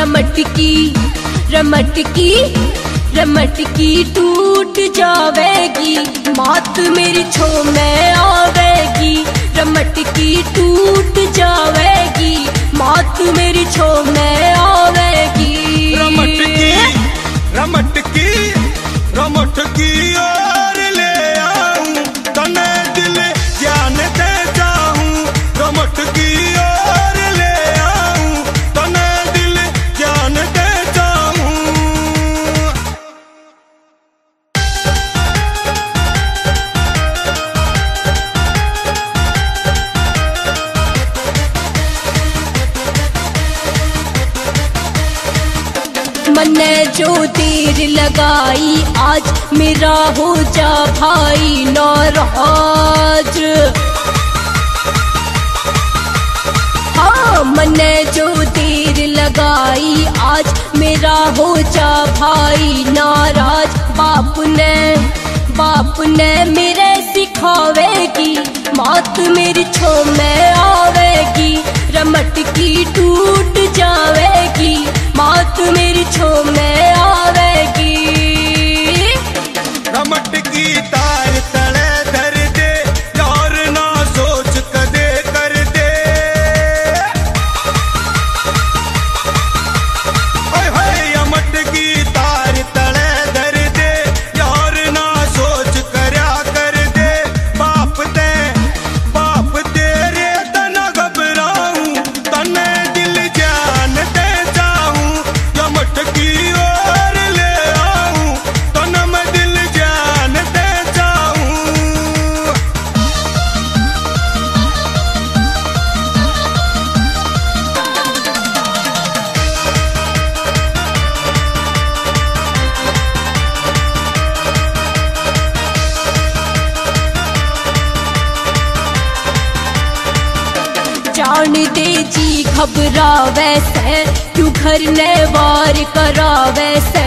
रमटकी रमटकी रमटकी टूट जावेगी। मात मेरी छो में आवेगी रमटकी टूट जावेगी। मात मेरी छो में आवेगी। मने जो देर लगाई, आज मेरा हो जा भाई नाराज़। हाँ मने जो देर लगाई, आज मेरा हो जा भाई नाराज़। बाप ने बाप ने मेरे सिखावेगी मात मेरी छो में जान दे जी, घबरावे से क्यों घर ने वार करा वैसे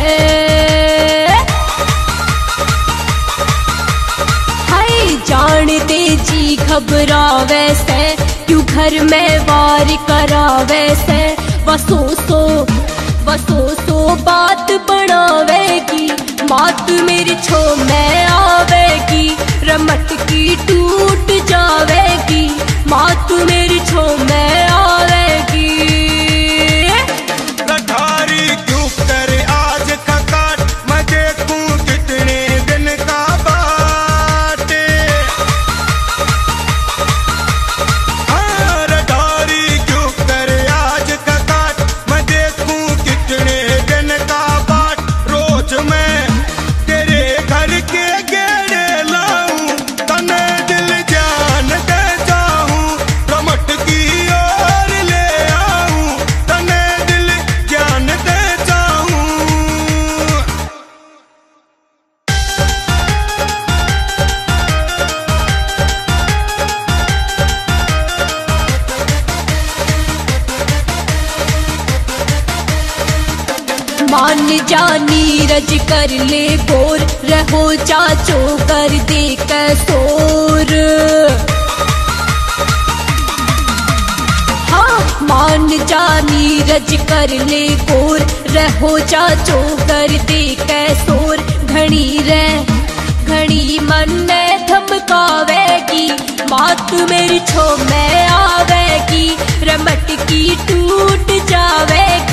हाय जान दे जी, घबरावे से क्यों घर में वार करा वैसे वसो सो वसो सो, बात मान जा नीरज कर ले बोर। रहो चाचो, कर दे कसोर। हाँ मान जा नीरज कर ले गोर रहो चाचो, कर दे कैसोर। घड़ी रे घड़ी मन ने धमकावेगी। बात मेरी छो में आवेगी। रमट की टूट जावेगी। में